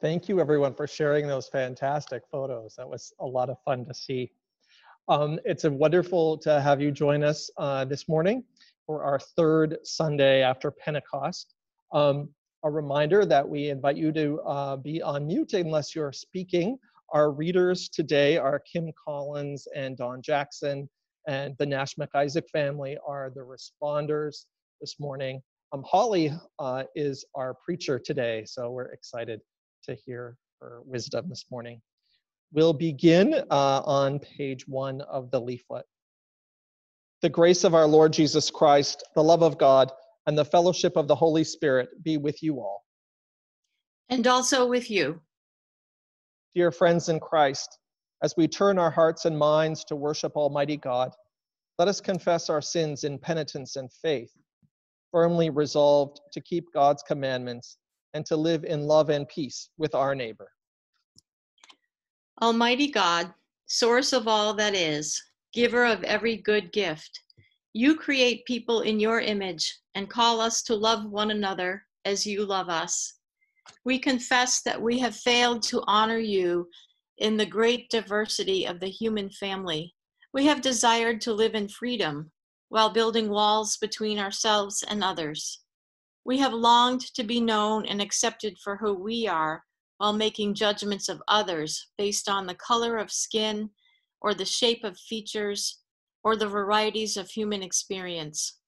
Thank you everyone for sharing those fantastic photos. That was a lot of fun to see. Um, it's wonderful to have you join us uh, this morning for our third Sunday after Pentecost. Um, a reminder that we invite you to uh, be on mute unless you're speaking. Our readers today are Kim Collins and Don Jackson, and the Nash McIsaac family are the responders this morning. Um, Holly uh, is our preacher today, so we're excited to hear her wisdom this morning. We'll begin uh, on page one of the leaflet. The grace of our Lord Jesus Christ, the love of God, and the fellowship of the Holy Spirit be with you all. And also with you. Dear friends in Christ, as we turn our hearts and minds to worship Almighty God, let us confess our sins in penitence and faith, firmly resolved to keep God's commandments and to live in love and peace with our neighbor. Almighty God, source of all that is, giver of every good gift, you create people in your image and call us to love one another as you love us. We confess that we have failed to honor you in the great diversity of the human family. We have desired to live in freedom while building walls between ourselves and others. We have longed to be known and accepted for who we are while making judgments of others based on the color of skin or the shape of features or the varieties of human experience.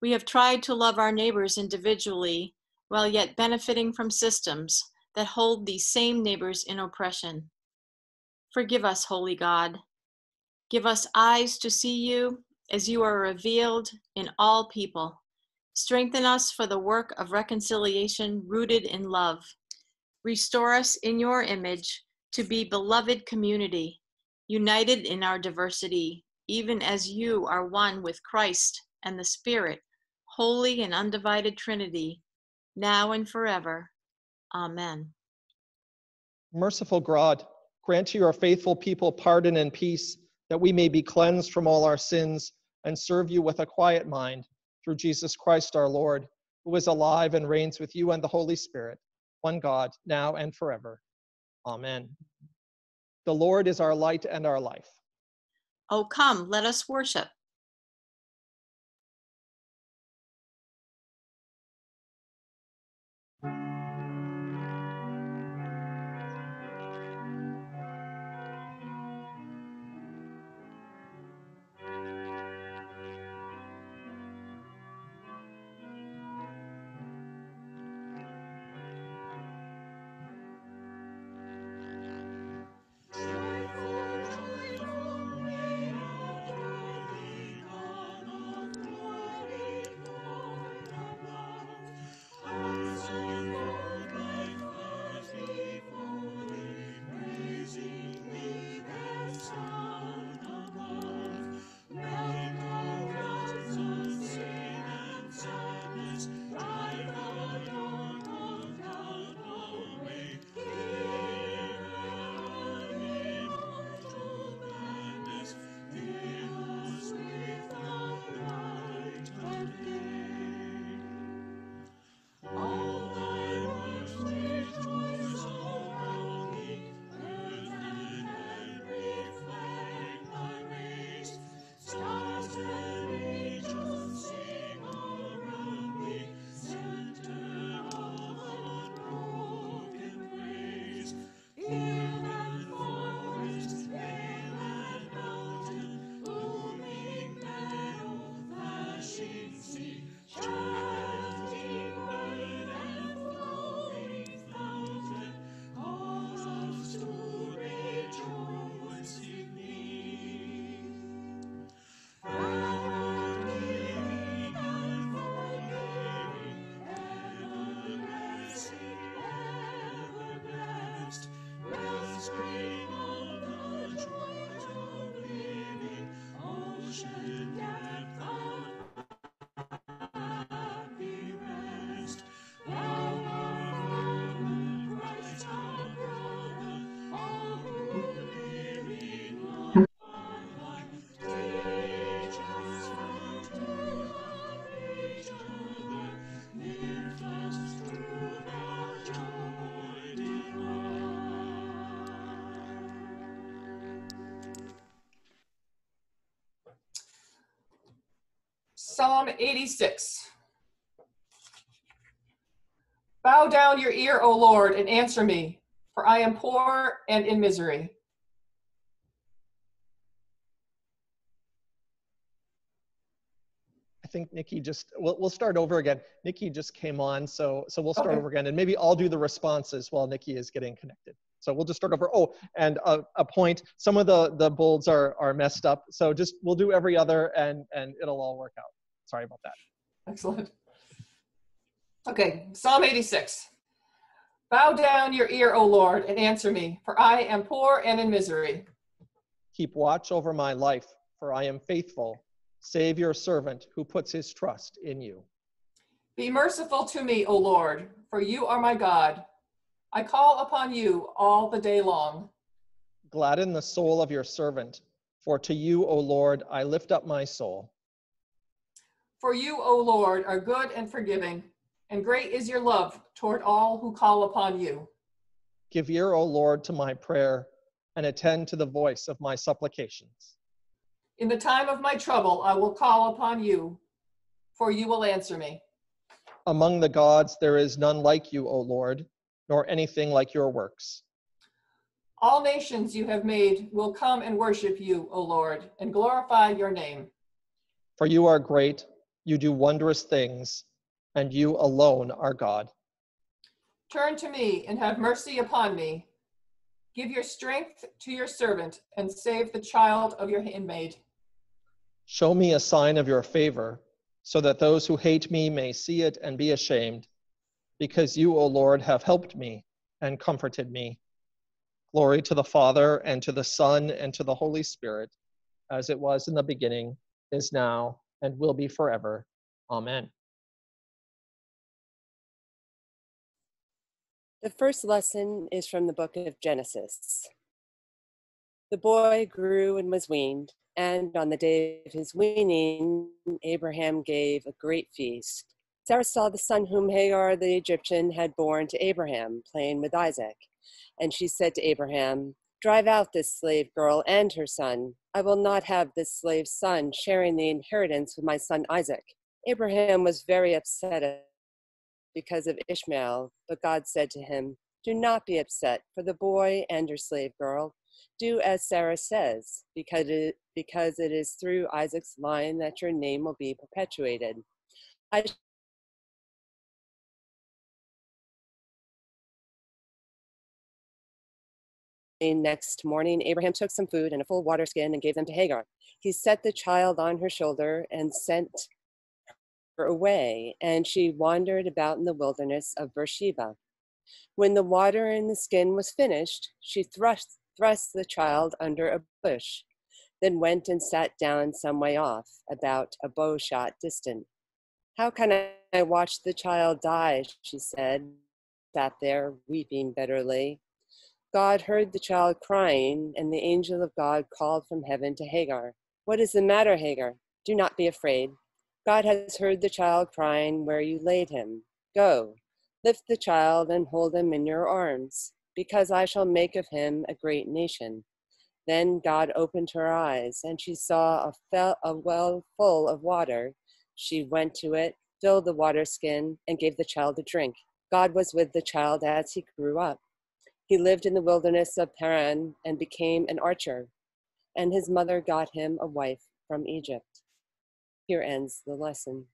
We have tried to love our neighbors individually while yet benefiting from systems that hold these same neighbors in oppression. Forgive us, Holy God. Give us eyes to see you as you are revealed in all people Strengthen us for the work of reconciliation rooted in love. Restore us in your image to be beloved community, united in our diversity, even as you are one with Christ and the Spirit, holy and undivided Trinity, now and forever. Amen. Merciful God, grant to your faithful people pardon and peace, that we may be cleansed from all our sins and serve you with a quiet mind through Jesus Christ our Lord, who is alive and reigns with you and the Holy Spirit, one God, now and forever. Amen. The Lord is our light and our life. Oh, come, let us worship. 86. Bow down your ear, O Lord, and answer me, for I am poor and in misery. I think Nikki just, we'll, we'll start over again. Nikki just came on, so, so we'll start Okay. over again and maybe I'll do the responses while Nikki is getting connected. So we'll just start over. Oh, and a, a point, some of the, the bolds are, are messed up. So just, we'll do every other and, and it'll all work out. Sorry about that. Excellent. Okay, Psalm 86. Bow down your ear, O Lord, and answer me, for I am poor and in misery. Keep watch over my life, for I am faithful. Save your servant who puts his trust in you. Be merciful to me, O Lord, for you are my God. I call upon you all the day long. Gladden the soul of your servant, for to you, O Lord, I lift up my soul. For you, O Lord, are good and forgiving, and great is your love toward all who call upon you. Give ear, O Lord, to my prayer, and attend to the voice of my supplications. In the time of my trouble, I will call upon you, for you will answer me. Among the gods, there is none like you, O Lord, nor anything like your works. All nations you have made will come and worship you, O Lord, and glorify your name. For you are great, you do wondrous things, and you alone are God. Turn to me and have mercy upon me. Give your strength to your servant and save the child of your handmaid. Show me a sign of your favor, so that those who hate me may see it and be ashamed, because you, O Lord, have helped me and comforted me. Glory to the Father, and to the Son, and to the Holy Spirit, as it was in the beginning, is now, and will be forever. Amen. The first lesson is from the book of Genesis. The boy grew and was weaned, and on the day of his weaning, Abraham gave a great feast. Sarah saw the son whom Hagar the Egyptian had borne to Abraham playing with Isaac. And she said to Abraham, Drive out this slave girl and her son. I will not have this slave's son sharing the inheritance with my son Isaac. Abraham was very upset because of Ishmael, but God said to him, Do not be upset for the boy and your slave girl. Do as Sarah says, because it, because it is through Isaac's line that your name will be perpetuated. I Next morning, Abraham took some food and a full water skin and gave them to Hagar. He set the child on her shoulder and sent her away, and she wandered about in the wilderness of Beersheba. When the water in the skin was finished, she thrust, thrust the child under a bush, then went and sat down some way off, about a bow shot distant. How can I watch the child die? She said, sat there weeping bitterly. God heard the child crying, and the angel of God called from heaven to Hagar. What is the matter, Hagar? Do not be afraid. God has heard the child crying where you laid him. Go, lift the child and hold him in your arms, because I shall make of him a great nation. Then God opened her eyes, and she saw a, fel- a well full of water. She went to it, filled the water skin, and gave the child a drink. God was with the child as he grew up. He lived in the wilderness of Paran and became an archer, and his mother got him a wife from Egypt. Here ends the lesson.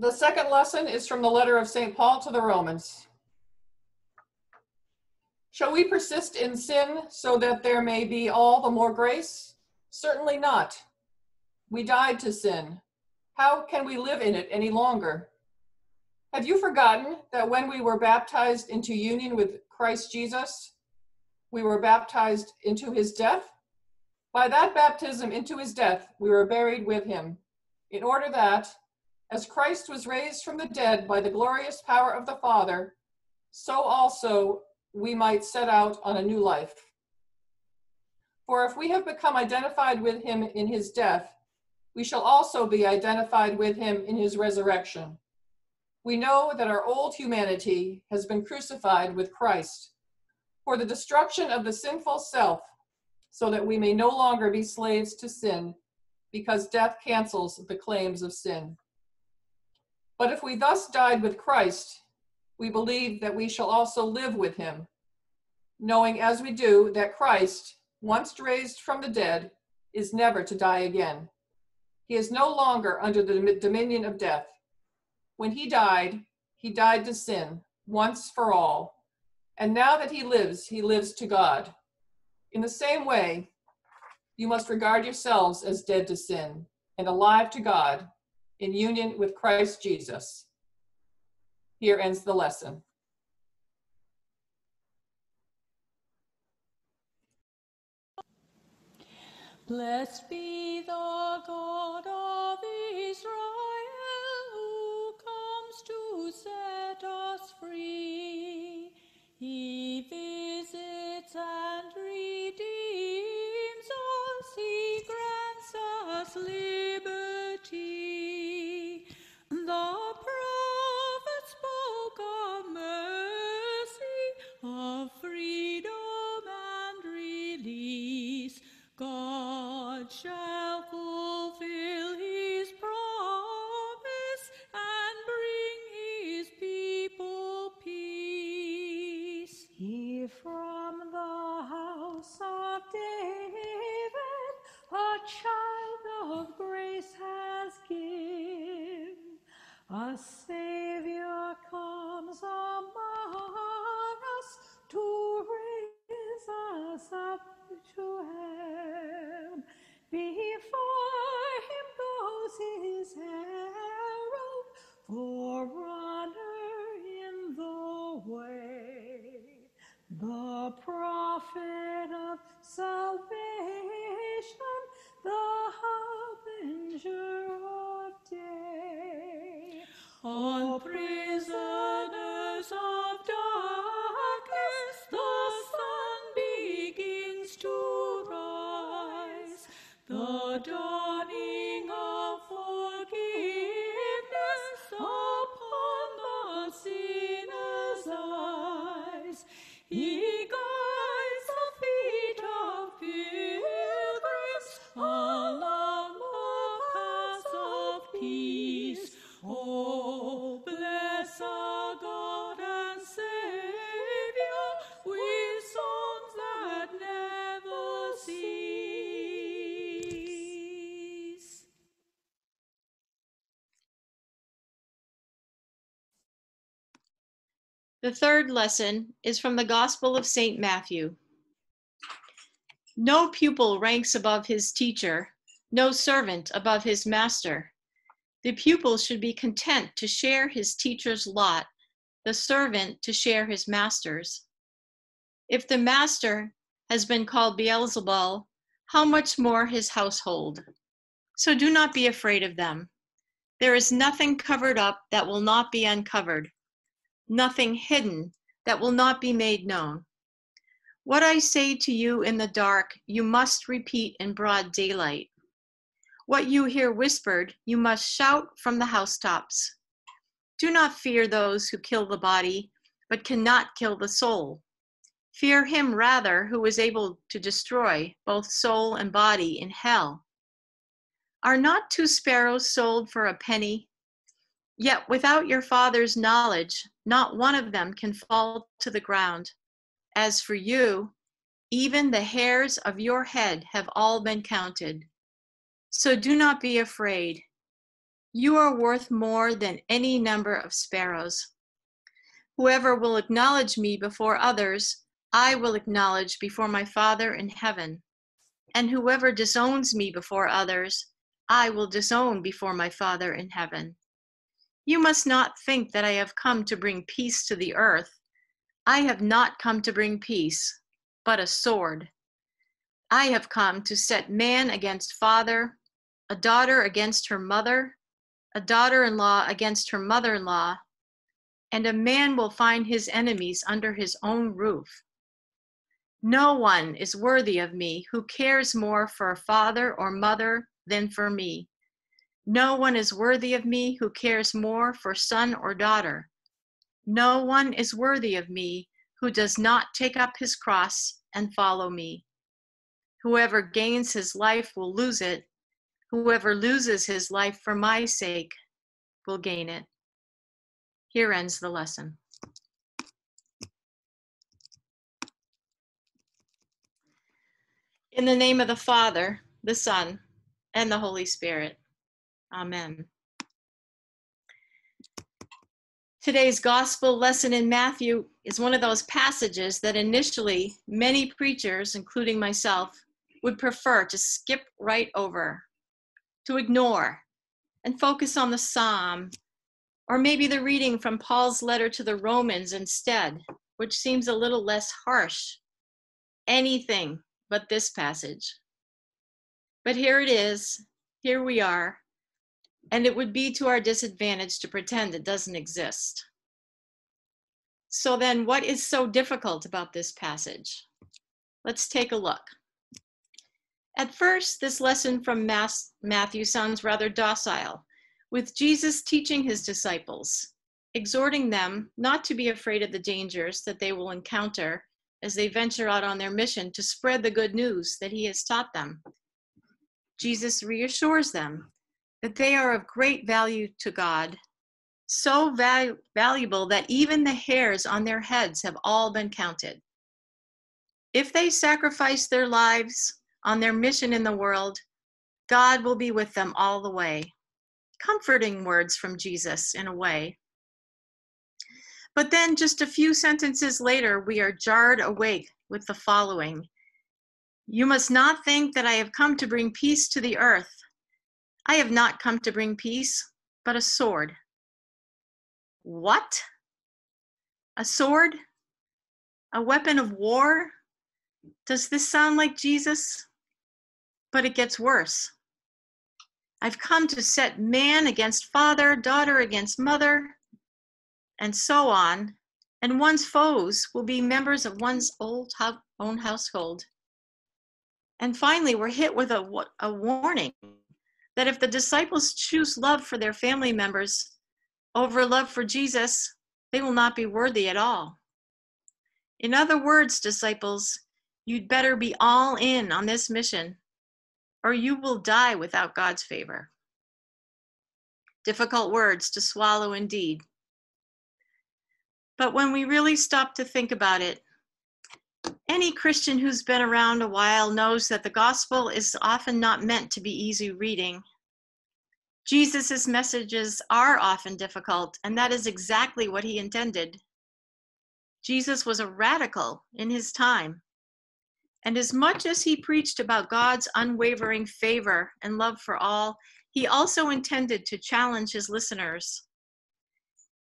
The second lesson is from the letter of St. Paul to the Romans. Shall we persist in sin so that there may be all the more grace? Certainly not. We died to sin. How can we live in it any longer? Have you forgotten that when we were baptized into union with Christ Jesus, we were baptized into his death? By that baptism into his death, we were buried with him, in order that, as Christ was raised from the dead by the glorious power of the Father, so also we might set out on a new life. For if we have become identified with him in his death, we shall also be identified with him in his resurrection. We know that our old humanity has been crucified with Christ for the destruction of the sinful self, so that we may no longer be slaves to sin, because death cancels the claims of sin. But if we thus died with Christ, we believe that we shall also live with him, knowing as we do that Christ, once raised from the dead, is never to die again. He is no longer under the dominion of death. When he died, he died to sin once for all. And now that he lives, he lives to God. In the same way, you must regard yourselves as dead to sin and alive to God in union with Christ Jesus. Here ends the lesson. Blessed be the God of Israel who comes to set us free. He visits and redeems us, he grants us liberty. Shall fulfill his promise and bring his people peace. He from the house of David a child of grace has given. A On prisoners of darkness, the sun begins to rise. The dawning third lesson is from the Gospel of St. Matthew. No pupil ranks above his teacher, no servant above his master. The pupil should be content to share his teacher's lot, the servant to share his master's. If the master has been called Beelzebul, how much more his household? So do not be afraid of them. There is nothing covered up that will not be uncovered nothing hidden that will not be made known. What I say to you in the dark, you must repeat in broad daylight. What you hear whispered, you must shout from the housetops. Do not fear those who kill the body, but cannot kill the soul. Fear him rather who is able to destroy both soul and body in hell. Are not two sparrows sold for a penny? Yet without your Father's knowledge, not one of them can fall to the ground. As for you, even the hairs of your head have all been counted. So do not be afraid. You are worth more than any number of sparrows. Whoever will acknowledge me before others, I will acknowledge before my Father in heaven. And whoever disowns me before others, I will disown before my Father in heaven. You must not think that I have come to bring peace to the earth. I have not come to bring peace, but a sword. I have come to set man against father, a daughter against her mother, a daughter in law against her mother in law, and a man will find his enemies under his own roof. No one is worthy of me who cares more for a father or mother than for me. No one is worthy of me who cares more for son or daughter. No one is worthy of me who does not take up his cross and follow me. Whoever gains his life will lose it. Whoever loses his life for my sake will gain it. Here ends the lesson. In the name of the Father, the Son, and the Holy Spirit. Amen. Today's gospel lesson in Matthew is one of those passages that initially many preachers, including myself, would prefer to skip right over, to ignore, and focus on the psalm, or maybe the reading from Paul's letter to the Romans instead, which seems a little less harsh. Anything but this passage. But here it is, here we are, and it would be to our disadvantage to pretend it doesn't exist. So then, what is so difficult about this passage? Let's take a look. At first, this lesson from Matthew sounds rather docile, with Jesus teaching his disciples, exhorting them not to be afraid of the dangers that they will encounter as they venture out on their mission to spread the good news that he has taught them. Jesus reassures them that they are of great value to God, so val- valuable that even the hairs on their heads have all been counted. If they sacrifice their lives on their mission in the world, God will be with them all the way. Comforting words from Jesus, in a way. But then, just a few sentences later, we are jarred awake with the following You must not think that I have come to bring peace to the earth. I have not come to bring peace, but a sword. What? A sword? A weapon of war? Does this sound like Jesus? But it gets worse. I've come to set man against father, daughter against mother, and so on, and one's foes will be members of one's old own household. And finally, we're hit with a, a warning that if the disciples choose love for their family members over love for Jesus, they will not be worthy at all. In other words, disciples, you'd better be all in on this mission, or you will die without God's favor. Difficult words to swallow indeed. But when we really stop to think about it, any Christian who's been around a while knows that the gospel is often not meant to be easy reading. Jesus' messages are often difficult, and that is exactly what he intended. Jesus was a radical in his time. And as much as he preached about God's unwavering favor and love for all, he also intended to challenge his listeners.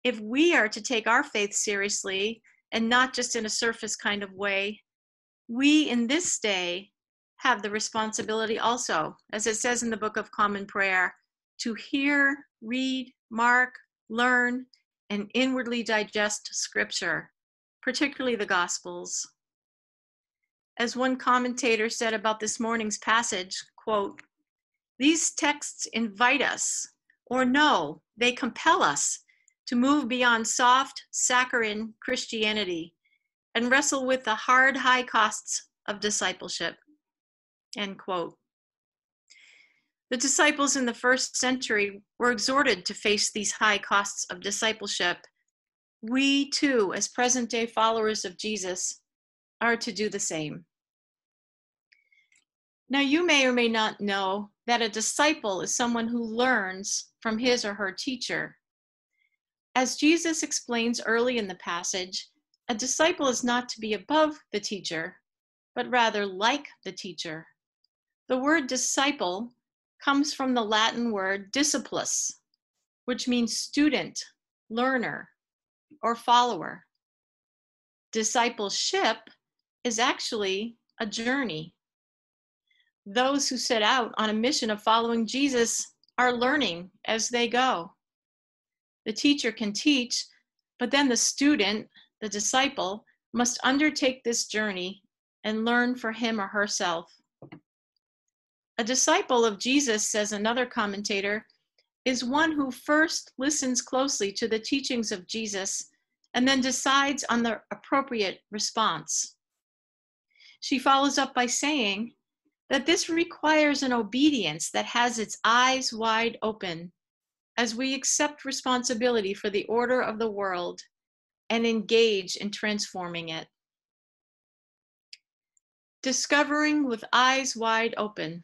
If we are to take our faith seriously and not just in a surface kind of way, we in this day have the responsibility also, as it says in the Book of Common Prayer, to hear, read, mark, learn, and inwardly digest Scripture, particularly the Gospels. As one commentator said about this morning's passage, quote, these texts invite us, or no, they compel us to move beyond soft, saccharine Christianity and wrestle with the hard, high costs of discipleship. End quote. The disciples in the first century were exhorted to face these high costs of discipleship. We too, as present day followers of Jesus, are to do the same. Now, you may or may not know that a disciple is someone who learns from his or her teacher. As Jesus explains early in the passage, a disciple is not to be above the teacher, but rather like the teacher. The word disciple comes from the Latin word disciplus, which means student, learner, or follower. Discipleship is actually a journey. Those who set out on a mission of following Jesus are learning as they go. The teacher can teach, but then the student, the disciple, must undertake this journey and learn for him or herself. A disciple of Jesus, says another commentator, is one who first listens closely to the teachings of Jesus and then decides on the appropriate response. She follows up by saying that this requires an obedience that has its eyes wide open as we accept responsibility for the order of the world and engage in transforming it. Discovering with eyes wide open.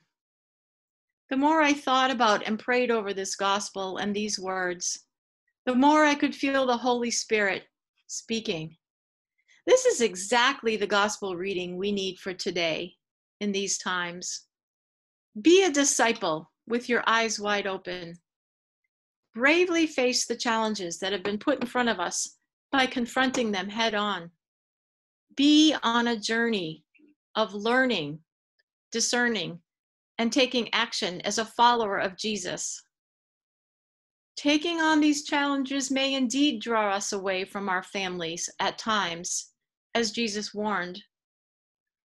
The more I thought about and prayed over this gospel and these words, the more I could feel the Holy Spirit speaking. This is exactly the gospel reading we need for today in these times. Be a disciple with your eyes wide open. Bravely face the challenges that have been put in front of us by confronting them head on. Be on a journey of learning, discerning, and taking action as a follower of Jesus. Taking on these challenges may indeed draw us away from our families at times, as Jesus warned.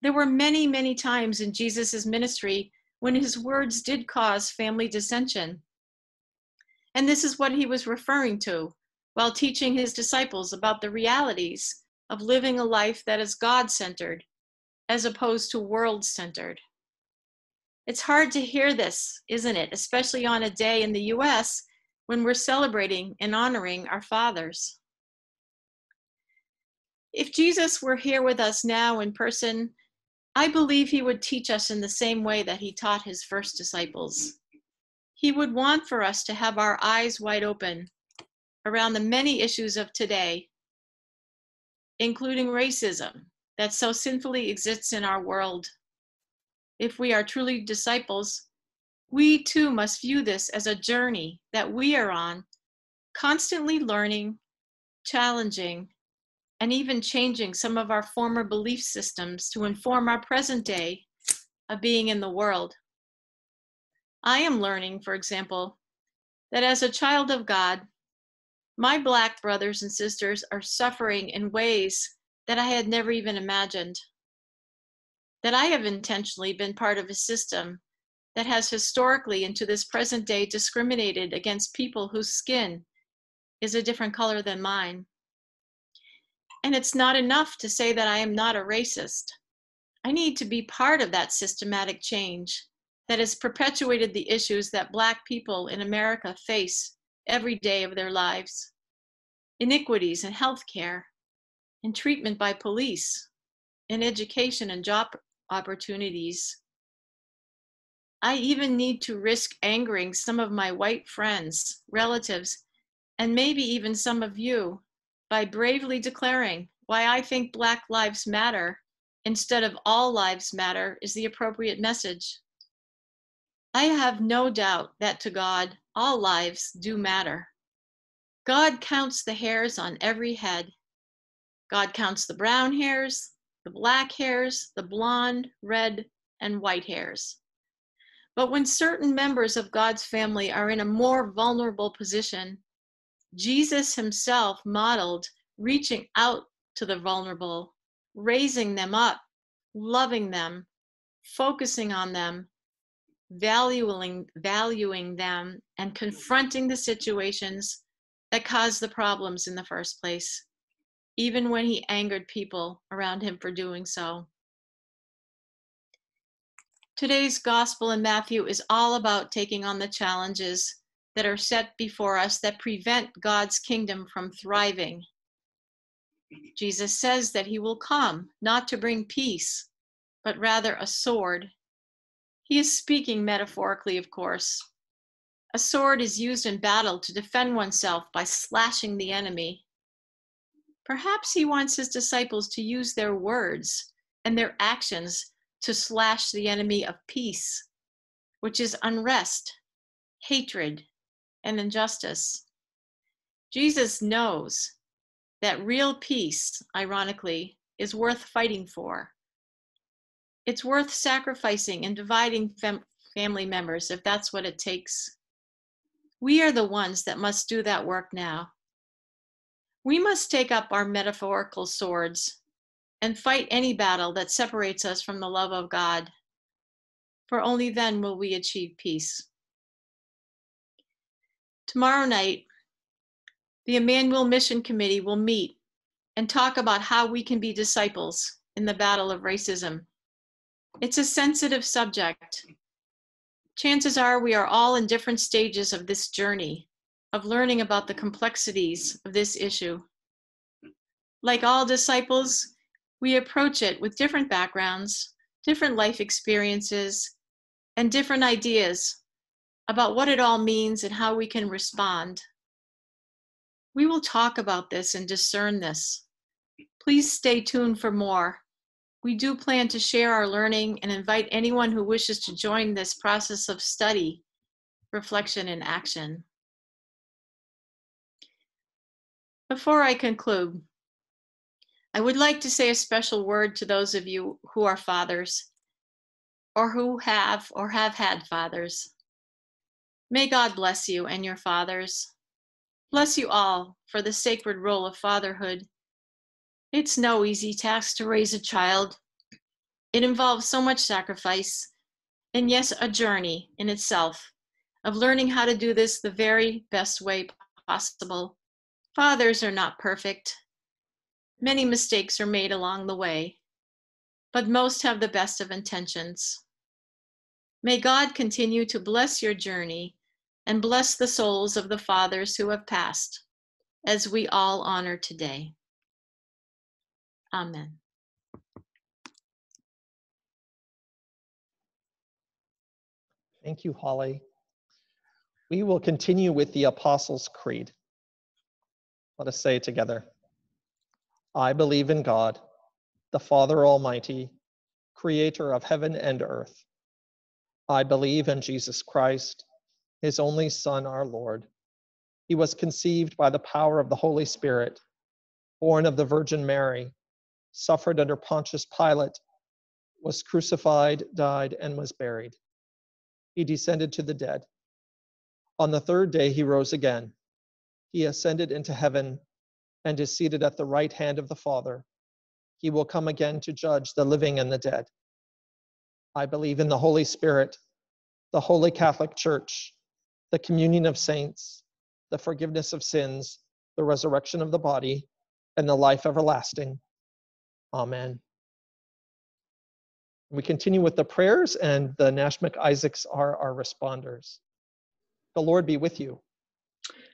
There were many, many times in Jesus' ministry when his words did cause family dissension. And this is what he was referring to while teaching his disciples about the realities of living a life that is God centered as opposed to world centered. It's hard to hear this, isn't it? Especially on a day in the US when we're celebrating and honoring our fathers. If Jesus were here with us now in person, I believe he would teach us in the same way that he taught his first disciples. He would want for us to have our eyes wide open around the many issues of today, including racism that so sinfully exists in our world. If we are truly disciples, we too must view this as a journey that we are on, constantly learning, challenging, and even changing some of our former belief systems to inform our present day of being in the world. I am learning, for example, that as a child of God, my Black brothers and sisters are suffering in ways that I had never even imagined. That I have intentionally been part of a system that has historically and to this present day discriminated against people whose skin is a different color than mine. And it's not enough to say that I am not a racist. I need to be part of that systematic change that has perpetuated the issues that Black people in America face every day of their lives iniquities in healthcare, in treatment by police, in education and job opportunities. I even need to risk angering some of my white friends, relatives, and maybe even some of you by bravely declaring why I think Black Lives Matter instead of All Lives Matter is the appropriate message. I have no doubt that to God, all lives do matter. God counts the hairs on every head. God counts the brown hairs, the black hairs, the blonde, red, and white hairs. But when certain members of God's family are in a more vulnerable position, Jesus himself modeled reaching out to the vulnerable, raising them up, loving them, focusing on them, valuing valuing them and confronting the situations that caused the problems in the first place, even when he angered people around him for doing so. Today's gospel in Matthew is all about taking on the challenges that are set before us that prevent God's kingdom from thriving. Jesus says that he will come not to bring peace, but rather a sword. He is speaking metaphorically, of course. A sword is used in battle to defend oneself by slashing the enemy. Perhaps he wants his disciples to use their words and their actions to slash the enemy of peace, which is unrest, hatred, and injustice. Jesus knows that real peace, ironically, is worth fighting for. It's worth sacrificing and dividing fam- family members if that's what it takes. We are the ones that must do that work now. We must take up our metaphorical swords and fight any battle that separates us from the love of God, for only then will we achieve peace. Tomorrow night, the Emmanuel Mission Committee will meet and talk about how we can be disciples in the battle of racism. It's a sensitive subject. Chances are we are all in different stages of this journey of learning about the complexities of this issue. Like all disciples, we approach it with different backgrounds, different life experiences, and different ideas about what it all means and how we can respond. We will talk about this and discern this. Please stay tuned for more. We do plan to share our learning and invite anyone who wishes to join this process of study, reflection, and action. Before I conclude, I would like to say a special word to those of you who are fathers or who have or have had fathers. May God bless you and your fathers. Bless you all for the sacred role of fatherhood. It's no easy task to raise a child. It involves so much sacrifice, and yes, a journey in itself of learning how to do this the very best way possible. Fathers are not perfect. Many mistakes are made along the way, but most have the best of intentions. May God continue to bless your journey and bless the souls of the fathers who have passed, as we all honor today. Amen. Thank you, Holly. We will continue with the Apostles' Creed. Let us say together. I believe in God, the Father Almighty, creator of heaven and earth. I believe in Jesus Christ, his only Son, our Lord. He was conceived by the power of the Holy Spirit, born of the Virgin Mary, suffered under Pontius Pilate, was crucified, died, and was buried. He descended to the dead. On the third day, he rose again. He ascended into heaven and is seated at the right hand of the Father. He will come again to judge the living and the dead. I believe in the Holy Spirit, the Holy Catholic Church, the communion of saints, the forgiveness of sins, the resurrection of the body, and the life everlasting. Amen. We continue with the prayers, and the Nashmic Isaacs are our responders. The Lord be with you.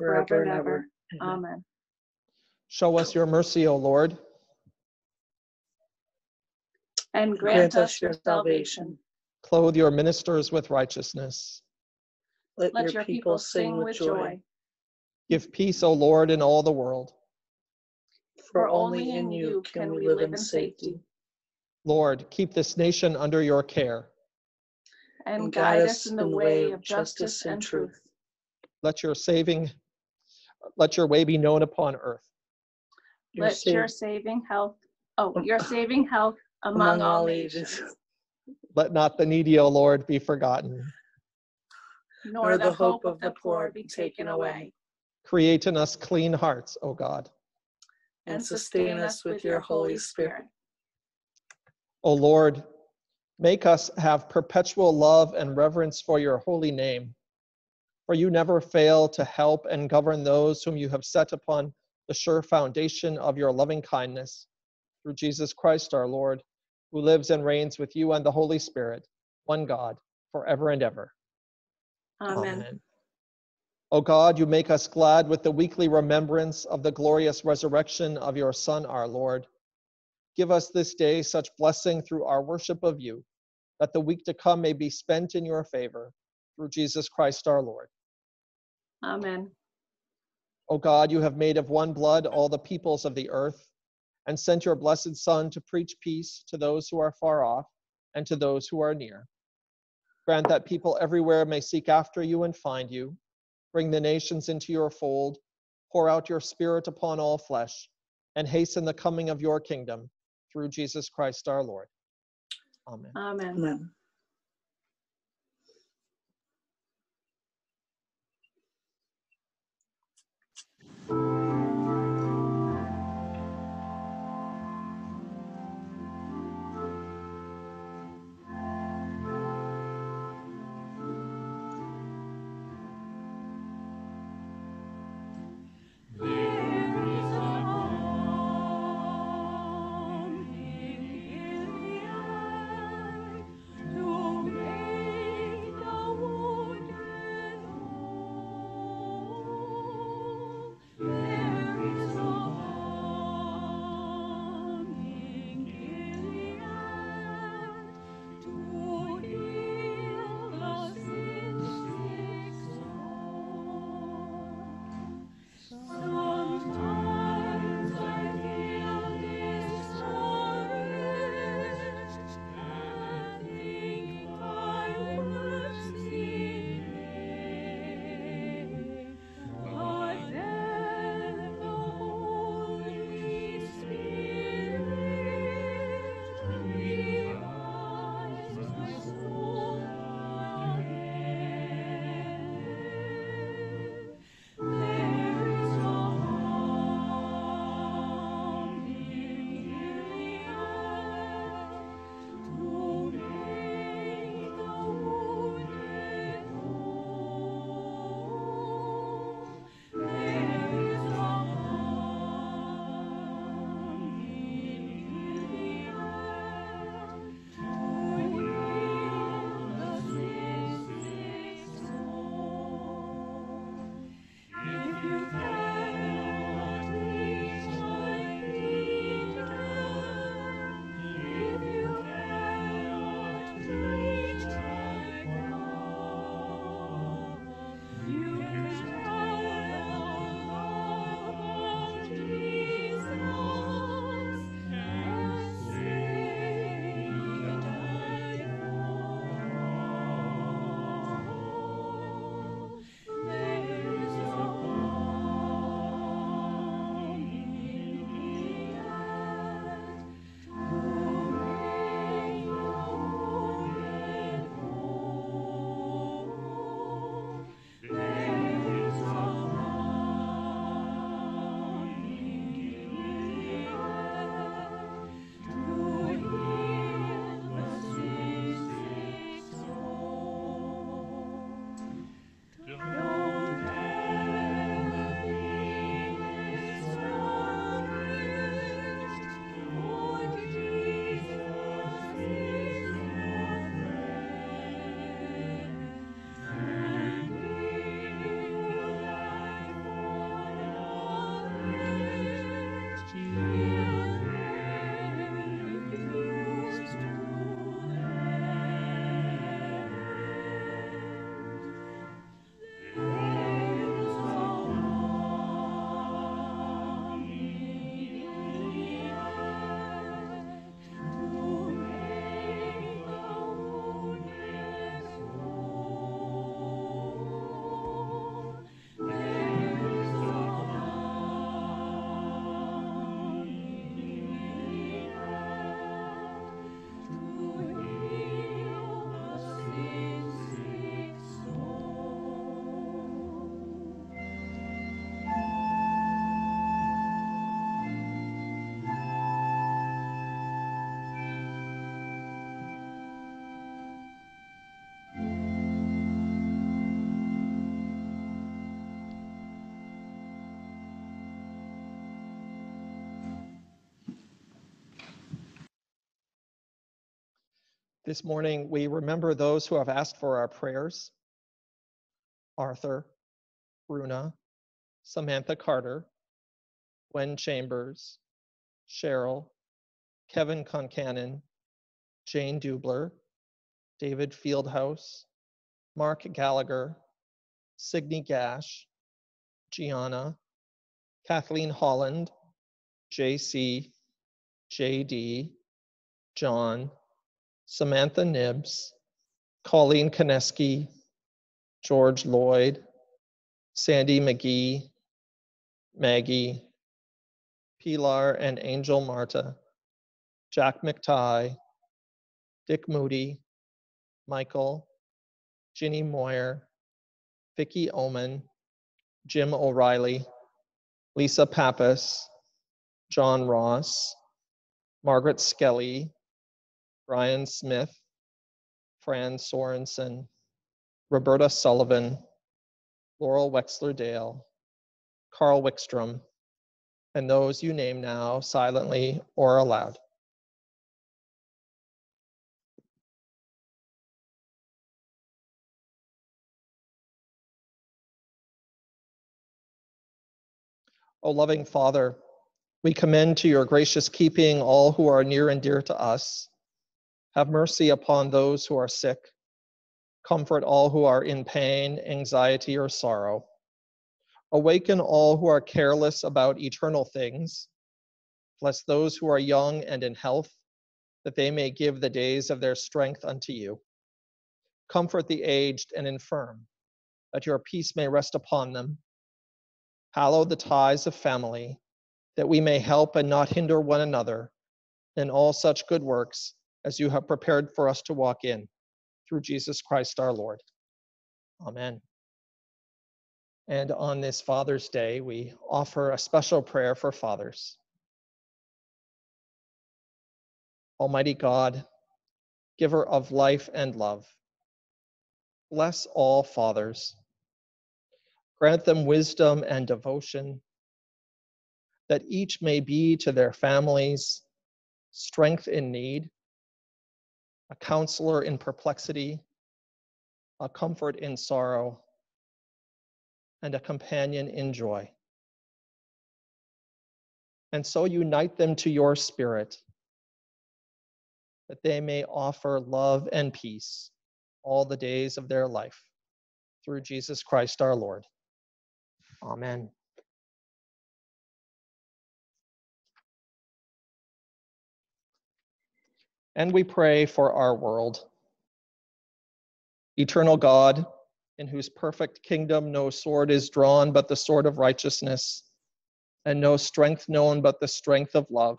forever and ever. Mm-hmm. Amen. Show us your mercy, O Lord. And grant us your salvation. Clothe your ministers with righteousness. Let your people sing with joy. Give peace, O Lord, in all the world. For only in you can we live in safety. Lord, keep this nation under your care. And guide us in the way of justice and truth. Let your saving, let your way be known upon earth. Your Let your saving health, oh, your saving health among all ages. Let not the needy, O Lord, be forgotten. nor the hope of the poor be taken away. Create in us clean hearts, O God. And sustain us with your Holy Spirit. O Lord, make us have perpetual love and reverence for your holy name. For you never fail to help and govern those whom you have set upon the sure foundation of your loving kindness. Through Jesus Christ our Lord, who lives and reigns with you and the Holy Spirit, one God, forever and ever. Amen. O God, you make us glad with the weekly remembrance of the glorious resurrection of your Son, our Lord. Give us this day such blessing through our worship of you, that the week to come may be spent in your favor, through Jesus Christ our Lord. Amen. O God, you have made of one blood all the peoples of the earth, and sent your blessed Son to preach peace to those who are far off and to those who are near. Grant that people everywhere may seek after you and find you. Bring the nations into your fold. Pour out your Spirit upon all flesh, and hasten the coming of your kingdom through Jesus Christ our Lord. Amen. Amen. Amen. This morning, we remember those who have asked for our prayers. Arthur, Bruna, Samantha Carter, Gwen Chambers, Cheryl, Kevin Concanon, Jane Dubler, David Fieldhouse, Mark Gallagher, Signe Gash, Gianna, Kathleen Holland, JC, JD, John, Samantha Nibbs, Colleen Kineski, George Lloyd, Sandy McGee, Maggie, Pilar and Angel Marta, Jack McTighe, Dick Moody, Michael, Ginny Moyer, Vicky Oman, Jim O'Reilly, Lisa Pappas, John Ross, Margaret Skelly, Brian Smith, Fran Sorensen, Roberta Sullivan, Laurel Wexler Dale, Carl Wickstrom, and those you name now silently or aloud. O loving Father, we commend to your gracious keeping all who are near and dear to us. Have mercy upon those who are sick. Comfort all who are in pain, anxiety, or sorrow. Awaken all who are careless about eternal things. Bless those who are young and in health, that they may give the days of their strength unto you. Comfort the aged and infirm, that your peace may rest upon them. Hallow the ties of family, that we may help and not hinder one another in all such good works as you have prepared for us to walk in, through Jesus Christ our Lord. Amen. And on this Father's Day, we offer a special prayer for fathers. Almighty God, giver of life and love, bless all fathers. Grant them wisdom and devotion, that each may be to their families strength in need, a counselor in perplexity, a comfort in sorrow, and a companion in joy. And so unite them to your spirit, that they may offer love and peace all the days of their life. Through Jesus Christ our Lord. Amen. And we pray for our world. Eternal God, in whose perfect kingdom no sword is drawn but the sword of righteousness, and no strength known but the strength of love.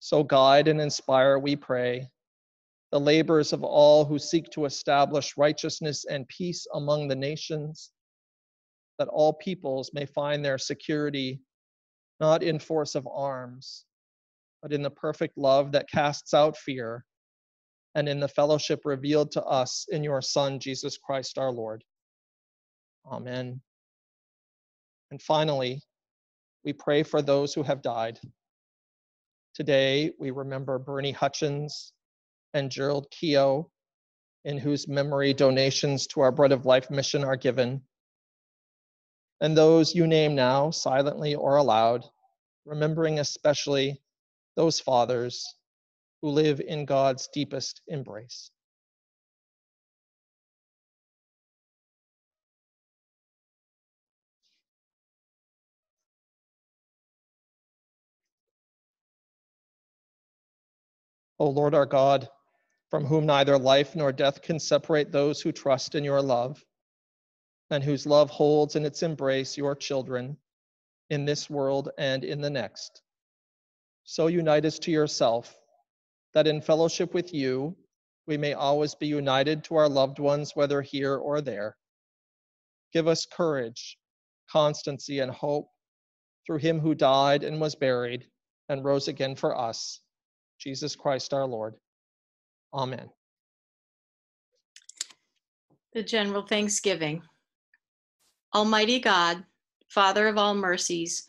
So guide and inspire, we pray, the labors of all who seek to establish righteousness and peace among the nations, that all peoples may find their security not in force of arms, but in the perfect love that casts out fear, and in the fellowship revealed to us in your Son, Jesus Christ our Lord. Amen. And finally, we pray for those who have died. Today, we remember Bernie Hutchins and Gerald Keogh, in whose memory donations to our Bread of Life mission are given. And those you name now, silently or aloud, remembering especially those fathers who live in God's deepest embrace. O Lord our God, from whom neither life nor death can separate those who trust in your love, and whose love holds in its embrace your children in this world and in the next. So unite us to yourself, that in fellowship with you, we may always be united to our loved ones, whether here or there. Give us courage, constancy, and hope through him who died and was buried and rose again for us, Jesus Christ our Lord. Amen. The General Thanksgiving. Almighty God, Father of all mercies,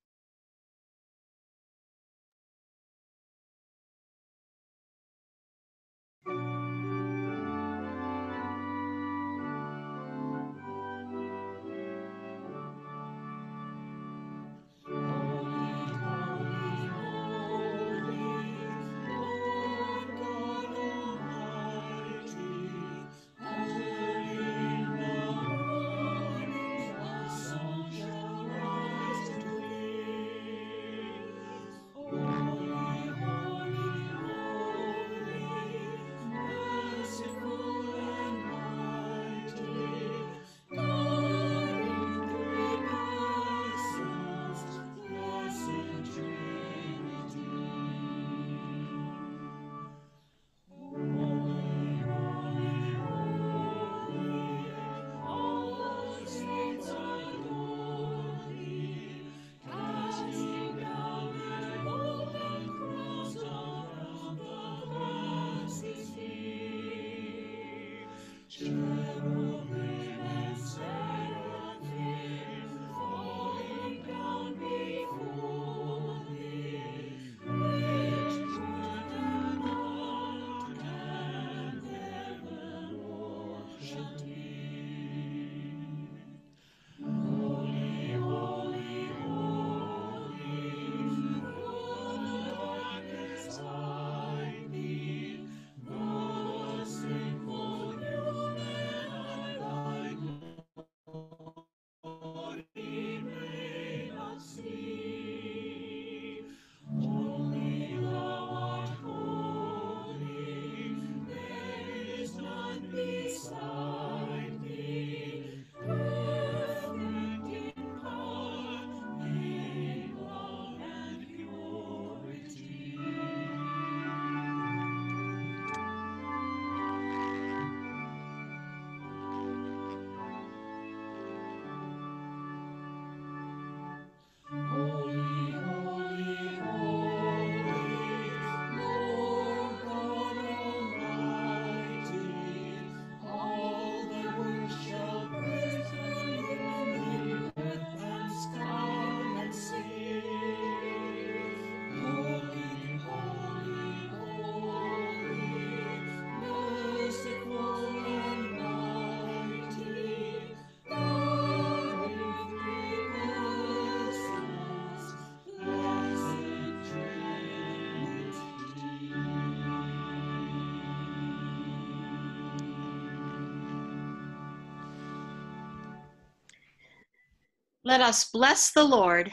Let us bless the Lord.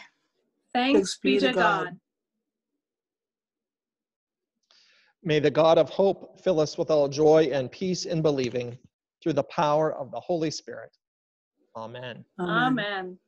Thanks be to God. May the God of hope fill us with all joy and peace in believing through the power of the Holy Spirit. Amen. Amen.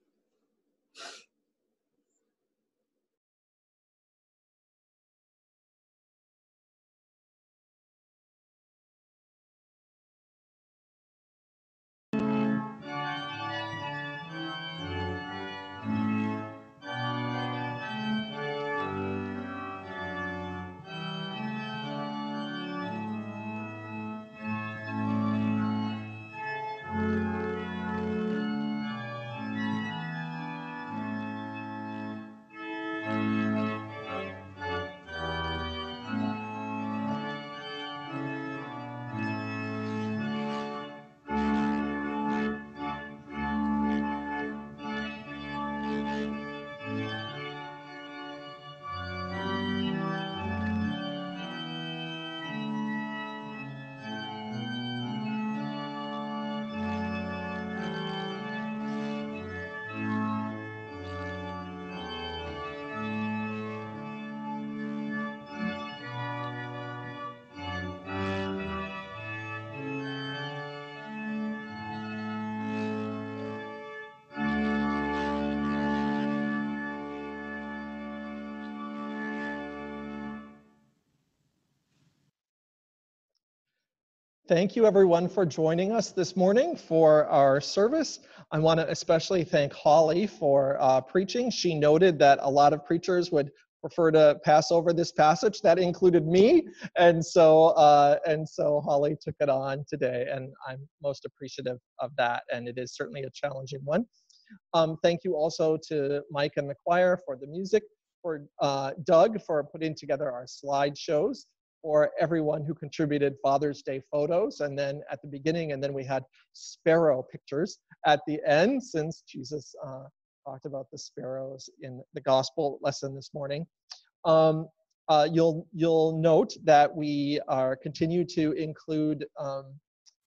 Thank you everyone for joining us this morning for our service. I want to especially thank Holly for uh, preaching. She noted that a lot of preachers would prefer to pass over this passage. That included me, and so uh, and so Holly took it on today, and I'm most appreciative of that. And it is certainly a challenging one. Um, thank you also to Mike and the choir for the music, for uh, Doug for putting together our slideshows, for everyone who contributed Father's Day photos, and then at the beginning, and then we had sparrow pictures at the end, since Jesus uh, talked about the sparrows in the gospel lesson this morning. Um, uh, you'll you'll note that we are continue to include um,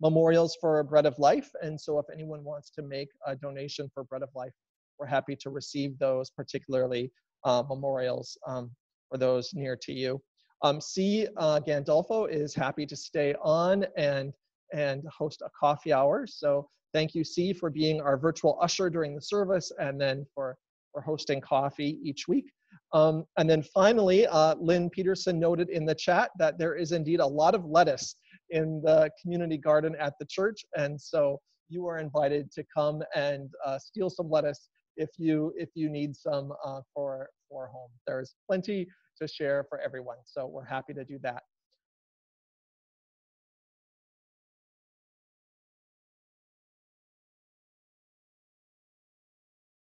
memorials for Bread of Life, and so if anyone wants to make a donation for Bread of Life, we're happy to receive those, particularly uh, memorials um, for those near to you. Um, C. Uh, Gandolfo is happy to stay on and and host a coffee hour. So thank you, C, for being our virtual usher during the service, and then for for hosting coffee each week. Um, and then finally, uh, Lynn Peterson noted in the chat that there is indeed a lot of lettuce in the community garden at the church, and so you are invited to come and uh, steal some lettuce if you if you need some uh, for for home. There's plenty to share for everyone, so we're happy to do that.